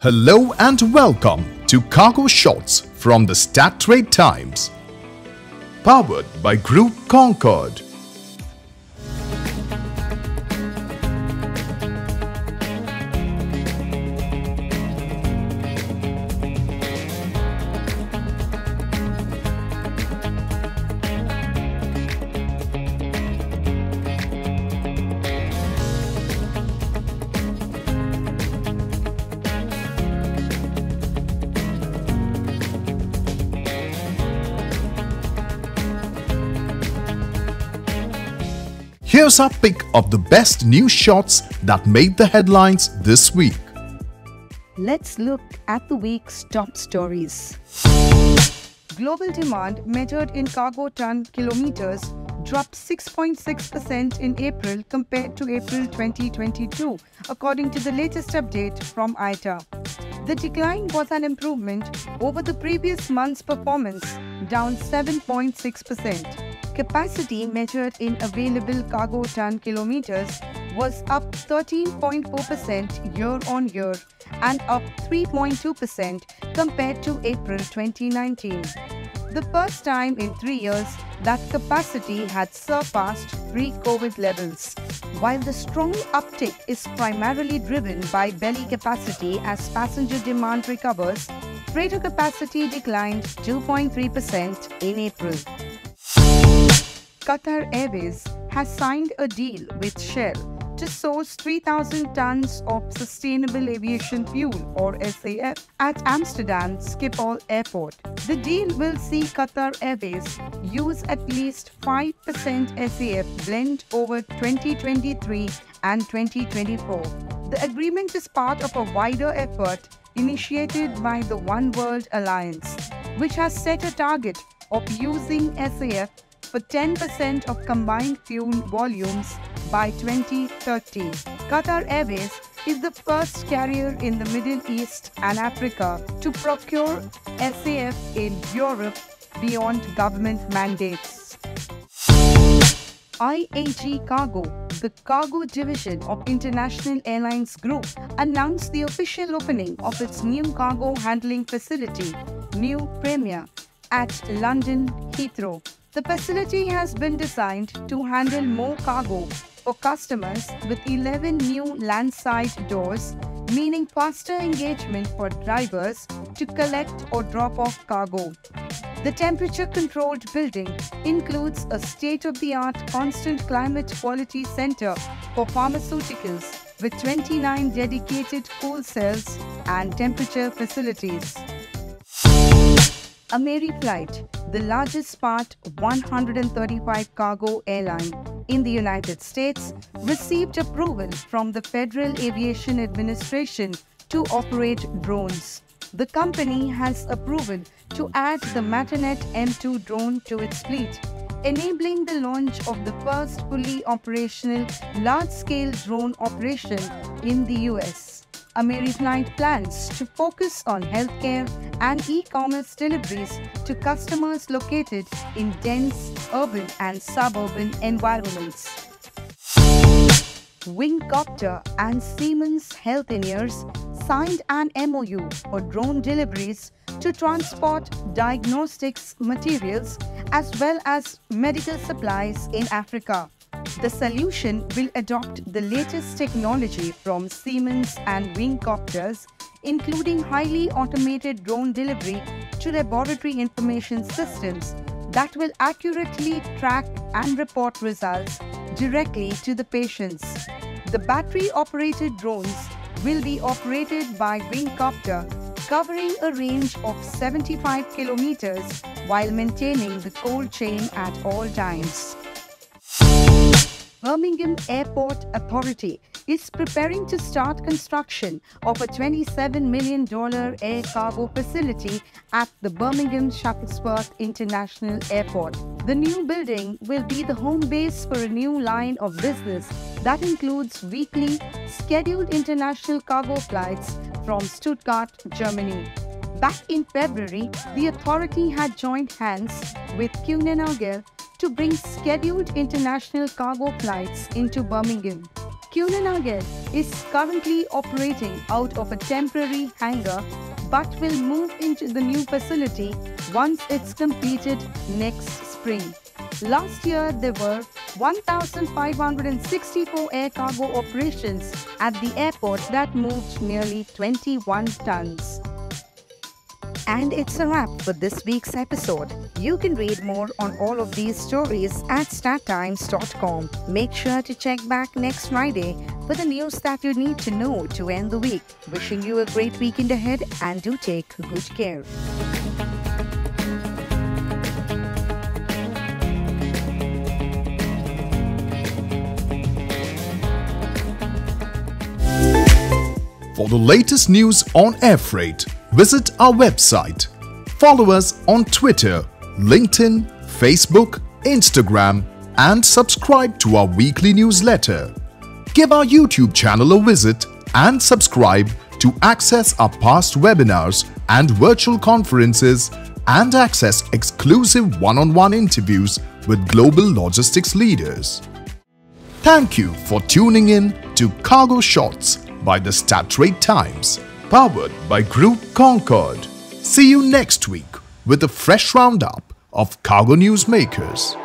Hello and welcome to Cargo Shots from the Stat Trade Times. Powered by Group Concorde. Here's our pick of the best news shots that made the headlines this week. Let's look at the week's top stories. Global demand measured in cargo ton kilometers dropped 6.6% in April compared to April 2022, according to the latest update from IATA. The decline was an improvement over the previous month's performance, down 7.6%. Capacity measured in available cargo ton kilometers was up 13.4% year on year and up 3.2% compared to April 2019. The first time in three years that capacity had surpassed pre COVID levels. While the strong uptick is primarily driven by belly capacity as passenger demand recovers, freighter capacity declined 2.3% in April. Qatar Airways has signed a deal with Shell to source 3,000 tons of sustainable aviation fuel or SAF at Amsterdam Schiphol Airport. The deal will see Qatar Airways use at least 5% SAF blend over 2023 and 2024. The agreement is part of a wider effort initiated by the One World Alliance, which has set a target of using SAF for 10% of combined fuel volumes by 2030. Qatar Airways is the first carrier in the Middle East and Africa to procure SAF in Europe beyond government mandates. IAG Cargo, the cargo division of International Airlines Group, announced the official opening of its new cargo handling facility, New Premia, at London Heathrow the facility has been designed to handle more cargo for customers with 11 new landside doors, meaning faster engagement for drivers to collect or drop off cargo. The temperature controlled building includes a state of the art constant climate quality center for pharmaceuticals with 29 dedicated cool cells and temperature facilities. Ameriflight, the largest part 135 cargo airline in the United States, received approval from the Federal Aviation Administration to operate drones. The company has approval to add the Matternet M2 drone to its fleet, enabling the launch of the first fully operational large-scale drone operation in the US. Ameriflight plans to focus on healthcare and e-commerce deliveries to customers located in dense urban and suburban environments. Wingcopter and Siemens Healthineers signed an MOU for drone deliveries to transport diagnostics materials as well as medical supplies in Africa. The solution will adopt the latest technology from Siemens and Wingcopters, including highly automated drone delivery to laboratory information systems that will accurately track and report results directly to the patients. The battery operated drones will be operated by Wingcopter, covering a range of 75 kilometers while maintaining the cold chain at all times. Birmingham Airport Authority is preparing to start construction of a $27 million air cargo facility at the Birmingham Shuttlesworth International Airport. The new building will be the home base for a new line of business that includes weekly scheduled international cargo flights from Stuttgart, Germany. Back in February, the authority had joined hands with Kuehne Nagel to bring scheduled international cargo flights into Birmingham. Kuehne Nagel is currently operating out of a temporary hangar but will move into the new facility once it's completed next spring. Last year, there were 1,564 air cargo operations at the airport that moved nearly 21 tons. And it's a wrap for this week's episode. You can read more on all of these stories at stattimes.com. Make sure to check back next Friday for the news that you need to know to end the week. Wishing you a great weekend ahead and do take good care. For the latest news on air freight, visit our website. Follow us on Twitter, LinkedIn, Facebook, Instagram, and subscribe to our weekly newsletter. Give our YouTube channel a visit and subscribe to access our past webinars and virtual conferences and access exclusive one-on-one interviews with global logistics leaders. Thank you for tuning in to Cargo Shots by the STAT Trade Times, powered by Group Concorde. See you next week with a fresh roundup of cargo news makers.